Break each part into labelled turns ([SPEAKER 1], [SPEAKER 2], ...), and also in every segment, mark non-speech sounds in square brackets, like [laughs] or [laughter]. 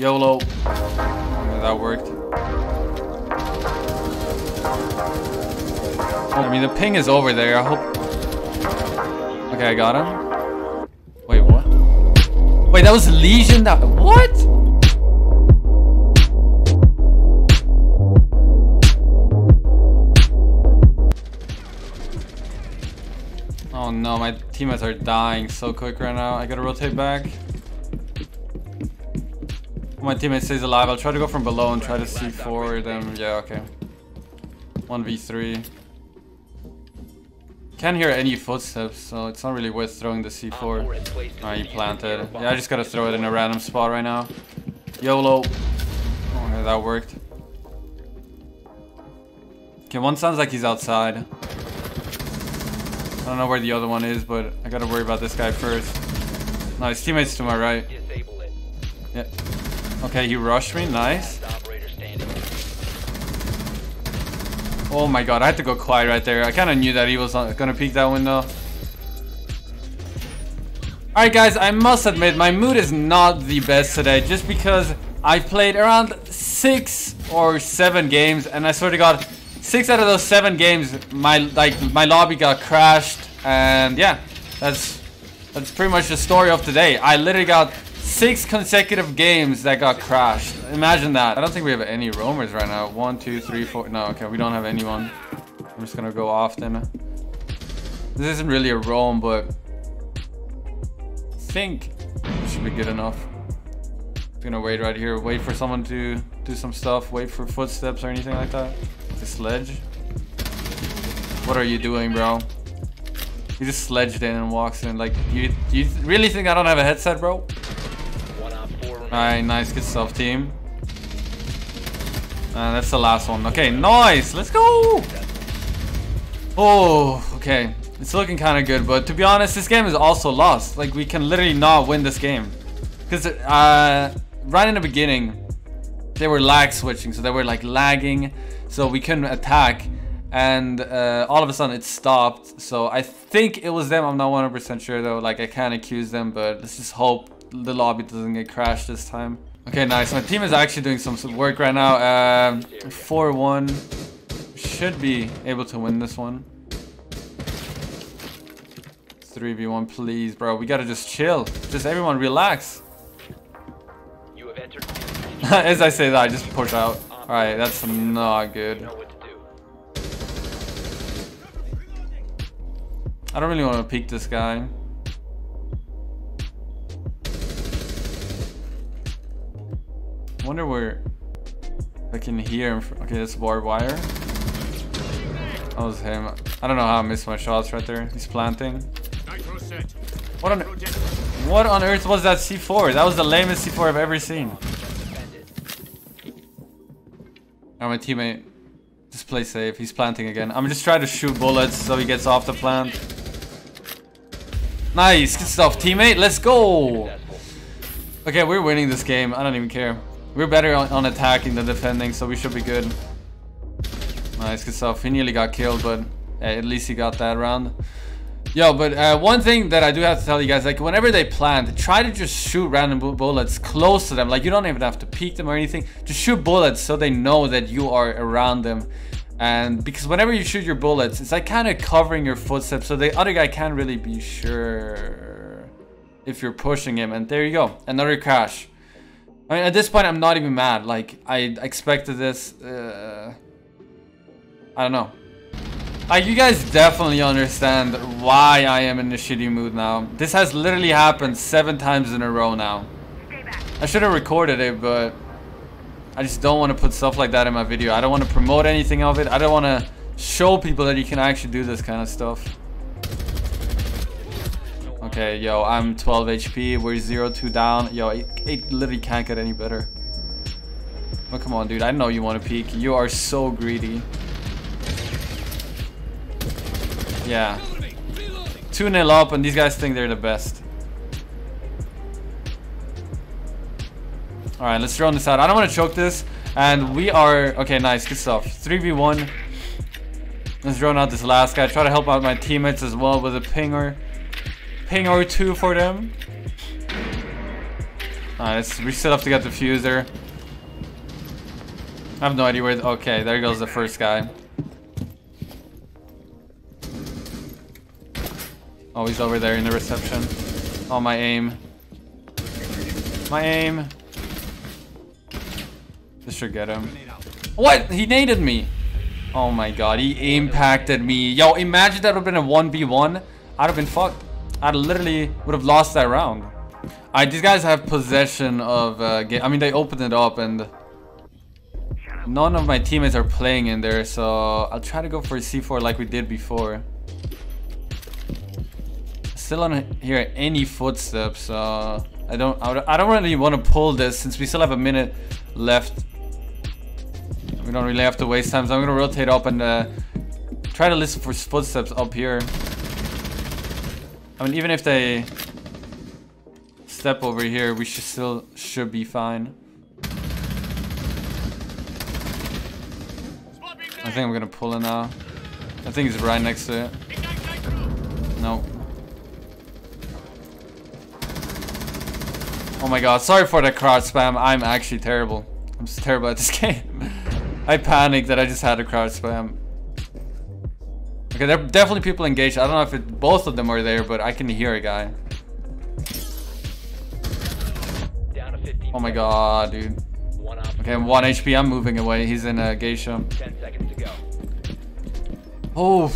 [SPEAKER 1] YOLO. Okay, that worked. I mean, the ping is over there. I hope... Okay, I got him. Wait, what? Wait, that was Lesion? That... What? Oh no, my teammates are dying so quick right now. I gotta rotate back. My teammate stays alive. I'll try to go from below and try to see for them. Yeah, okay. 1v3. Can't hear any footsteps, so it's not really worth throwing the C4. Ah, he planted. Yeah, I just gotta throw it in a random spot right now. YOLO. Okay, that worked. Okay, one sounds like he's outside. I don't know where the other one is, but I gotta worry about this guy first. Nice, teammates to my right. Yeah. Okay, he rushed me, nice. Oh my god, I had to go quiet right there. I kind of knew that he was uh, gonna peek that window. Alright guys, I must admit, my mood is not the best today, just because I've played around six or seven games, and I swear to god, six out of those seven games, my like my lobby got crashed, and yeah, that's that's pretty much the story of today. I literally got six consecutive games that got crashed. Imagine that. I don't think we have any roamers right now. One, two, three, four. No, okay, we don't have anyone. I'm just gonna go often. This isn't really a roam, but I think it should be good enough. I'm gonna wait right here. Wait for someone to do some stuff. Wait for footsteps or anything like that. The sledge. What are you doing, bro? He just sledged in and walks in. Like, you, you really think I don't have a headset, bro? Alright, nice, good stuff, team. Uh, that's the last one. Okay, nice. Let's go. Oh, okay. It's looking kind of good, but to be honest, this game is also lost. Like, we can literally not win this game. Because uh, right in the beginning, they were lag switching. So they were like lagging. So we couldn't attack. And uh, all of a sudden it stopped. So I think it was them. I'm not 100% sure though. Like, I can't accuse them, but let's just hope the lobby doesn't get crashed this time. Okay, nice. My team is actually doing some work right now. 4-1. Um, Should be able to win this one. 3v1, please, bro. We gotta just chill. Just everyone relax. You have entered [laughs] As I say that, I just push out. Alright, that's not good. I don't really want to peek this guy. Wonder where I can hear him. Okay, that's barbed wire. That was him. I don't know how I missed my shots right there. He's planting. What on, what on earth was that C4? That was the lamest C4 I've ever seen. Oh, my teammate. Just play safe. He's planting again. I'm just trying to shoot bullets so he gets off the plant. Nice. Good stuff, teammate. Let's go. Okay, we're winning this game. I don't even care. We're better on, attacking than defending, so we should be good. Nice, good stuff. He nearly got killed, but at least he got that round. Yo, but uh, one thing that I do have to tell you guys, like whenever they plant, try to just shoot random bullets close to them. Like you don't even have to peek them or anything. Just shoot bullets so they know that you are around them. And because whenever you shoot your bullets, it's like kind of covering your footsteps so the other guy can't really be sure if you're pushing him. And there you go, another crash. I mean, at this point, I'm not even mad. Like, I expected this. Uh, I don't know. Like, you guys definitely understand why I am in a shitty mood now. This has literally happened seven times in a row now. I should have recorded it, but I just don't want to put stuff like that in my video. I don't want to promote anything of it. I don't want to show people that you can actually do this kind of stuff. Okay, yo, I'm 12 HP. We're 0-2 down. Yo, it, it literally can't get any better. Oh, come on, dude. I know you want to peek. You are so greedy. Yeah. 2-0 up, and these guys think they're the best. Alright, let's drone this out. I don't want to choke this. And we are... Okay, nice. Good stuff. 3v1. Let's drone out this last guy. Try to help out my teammates as well with a pinger ping or two for them. Nice. We still have to get the fuser. I have no idea where. Okay, there goes the first guy. Oh, he's over there in the reception. Oh, my aim. My aim. This should get him. What? He naded me. Oh my god, he impacted me. Yo, imagine that would have been a 1v1. I'd have been fucked. I literally would have lost that round. Alright, these guys have possession of uh, game. I mean, they opened it up and none of my teammates are playing in there, so I'll try to go for a C4 like we did before. Still don't hear any footsteps, so I don't. I don't really want to pull this since we still have a minute left. We don't really have to waste time, so I'm gonna rotate up and uh, try to listen for footsteps up here. I mean, even if they step over here, we should still should be fine. I think I'm gonna pull it now. I think he's right next to it. No. Oh my god, sorry for the crouch spam. I'm actually terrible. I'm just terrible at this [laughs] game. I panicked that I just had a crouch spam. Okay, there are definitely people engaged. I don't know if it, both of them are there, but I can hear a guy. Oh my god, dude. Okay, I'm 1 HP. I'm moving away. He's in a geisha. 10 seconds to go. Oh.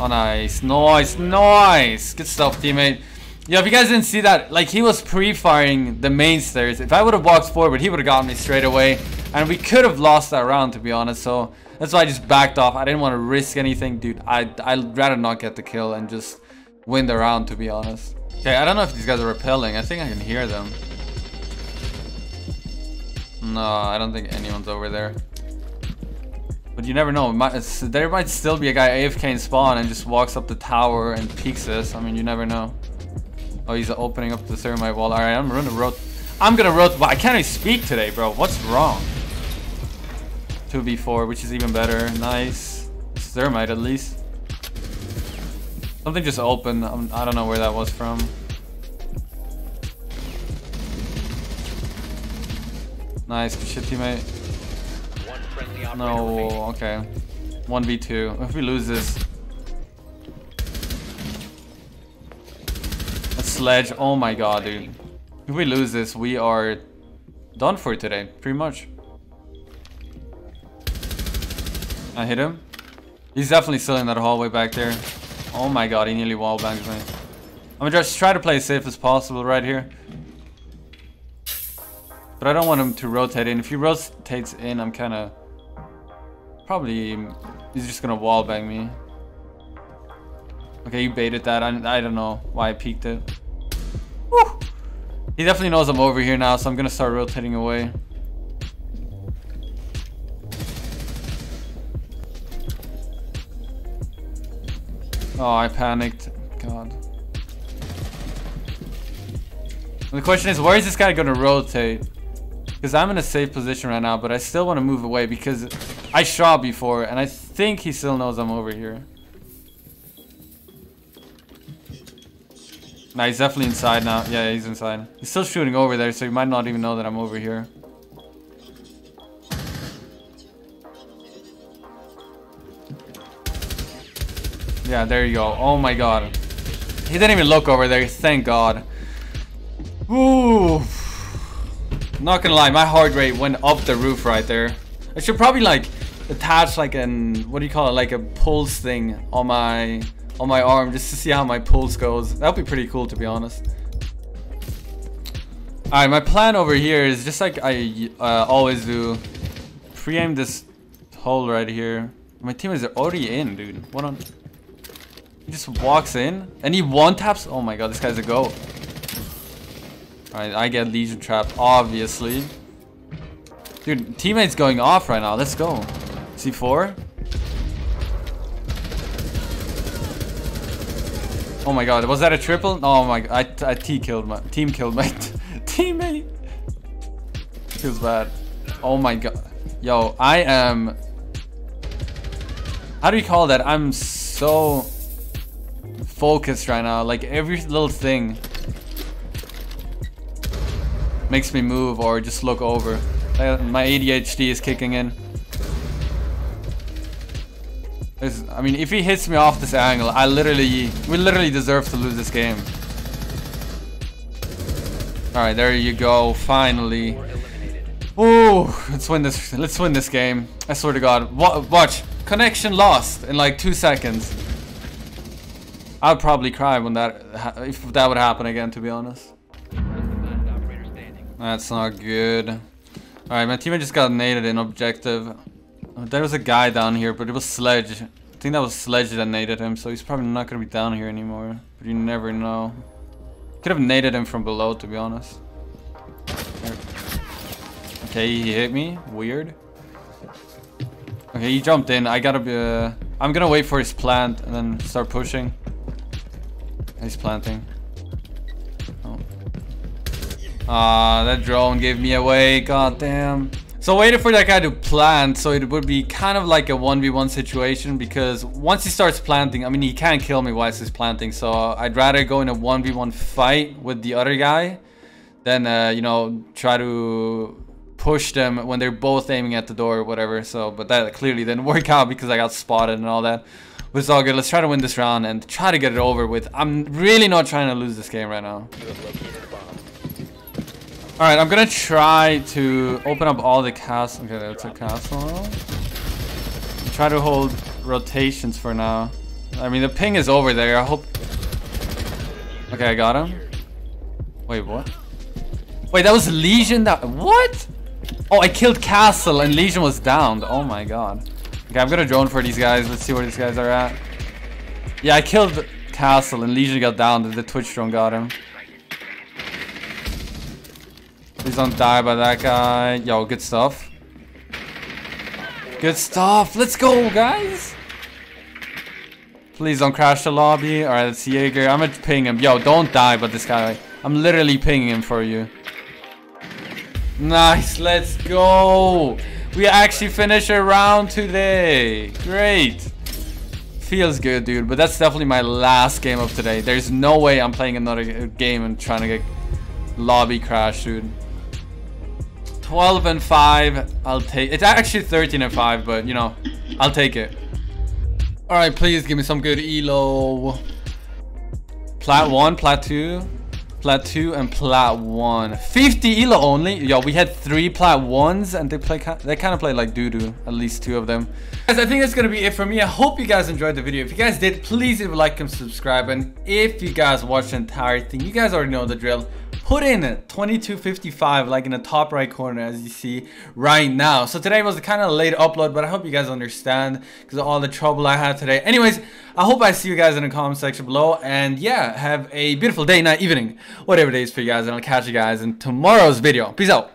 [SPEAKER 1] Oh, nice. Nice. Nice. Good stuff, teammate. Yeah, if you guys didn't see that, like he was pre-firing the main stairs. If I would have walked forward, he would have gotten me straight away. And we could have lost that round, to be honest. So that's why I just backed off. I didn't want to risk anything, dude. I, I'd rather not get the kill and just win the round, to be honest. Okay, I don't know if these guys are repelling. I think I can hear them. No, I don't think anyone's over there. But you never know. Might, there might still be a guy AFK in spawn and just walks up the tower and peeks us. I mean, you never know. Oh, he's opening up the thermite wall. Alright, I'm gonna rot. I'm gonna rot. I can't even speak today, bro. What's wrong? 2v4, which is even better. Nice. It's thermite at least. Something just opened. I'm, I do not know where that was from. Nice, good shit, teammate. No, okay. 1v2. If we lose this, sledge. Oh my god, dude. If we lose this, we are done for today, pretty much. I hit him. He's definitely still in that hallway back there. Oh my god, he nearly wall bangs me. I'm gonna just try to play as safe as possible right here. But I don't want him to rotate in. If he rotates in, I'm kind of... Probably... He's just gonna wall bang me. Okay, you baited that. I, I don't know why I peeked it. He definitely knows I'm over here now, so I'm gonna start rotating away. Oh, I panicked. God. And the question is, where is this guy gonna rotate? Because I'm in a safe position right now, but I still want to move away because I shot before, and I think he still knows I'm over here. Nah, he's definitely inside now. Yeah, he's inside. He's still shooting over there, so he might not even know that I'm over here. Yeah, there you go. Oh my god. He didn't even look over there, thank god. Ooh. Not gonna lie, my heart rate went up the roof right there. I should probably like attach like an, what do you call it, like a pulse thing on my on my arm just to see how my pulse goes. That would be pretty cool to be honest. Alright, my plan over here is just like I uh, always do. Pre-aim this hole right here. My team is already in, dude. What on? He just walks in and he one taps. Oh my god, this guy's a goat. Alright, I get Lesion Trap, obviously. Dude, teammates going off right now. Let's go. C4? Oh my god, was that a triple? Oh my god, I, I T killed my team killed my [laughs] teammate. Feels bad. Oh my god. Yo, I am. How do you call that? I'm so focused right now. Like every little thing makes me move or just look over. Uh, my ADHD is kicking in. I mean, if he hits me off this angle, I literally, we literally deserve to lose this game. Alright, there you go, finally. Ooh, let's win this, let's win this game. I swear to God. Watch, connection lost in like two seconds. I'd probably cry when that, if that would happen again, to be honest. That's not good. Alright, my teammate just got naded in objective. There was a guy down here, but it was Sledge. I think that was Sledge that naded him, so he's probably not to be down here anymore. But you never know. Could have naded him from below, to be honest. Okay, he hit me. Weird. Okay, he jumped in. I gotta be... Uh, I'm gonna wait for his plant and then start pushing. He's planting. Ah, uh, that drone gave me away. God damn. So waited for that guy to plant, so it would be kind of like a 1v1 situation because once he starts planting, I mean, he can't kill me whilst he's planting. So I'd rather go in a 1v1 fight with the other guy than, uh, you know, try to push them when they're both aiming at the door or whatever. So, but that clearly didn't [laughs] work out because I got spotted and all that. But it's all good. Let's try to win this round and try to get it over with. I'm really not trying to lose this game right now. Alright, I'm gonna try to open up all the castles. Okay, that's a castle. Try to hold rotations for now. I mean, the ping is over there. I hope... Okay, I got him. Wait, what? Wait, that was Lesion that... What? Oh, I killed Castle and Lesion was downed. Oh my god. Okay, I'm gonna drone for these guys. Let's see where these guys are at. Yeah, I killed Castle and Lesion got down. The Twitch drone got him. Please don't die by that guy. Yo, good stuff. Good stuff. Let's go, guys. Please don't crash the lobby. Alright, it's Jaeger. I'm gonna ping him. Yo, don't die by this guy. I'm literally pinging him for you. Nice, let's go. We actually finished a round today. Great. Feels good, dude. But that's definitely my last game of today. There's no way I'm playing another game and trying to get lobby crash, dude. 12 and 5. I'll take It's actually 13 and 5, but you know, I'll take it. Alright, please give me some good elo. Plat 1, plat 2, plat 2, and plat 1. 50 elo only. Yo, we had three plat 1s, and they play they kind of play like doo-doo. At least two of them. Guys, I think that's going to be it for me. I hope you guys enjoyed the video. If you guys did, please leave a like and subscribe. And if you guys watched the entire thing, you guys already know the drill put in 2255 like in the top right corner as you see right now so today was kind of a late upload but i hope you guys understand because of all the trouble i had today anyways i hope i see you guys in the comment section below and yeah have a beautiful day night evening whatever it is for you guys and i'll catch you guys in tomorrow's video. Peace out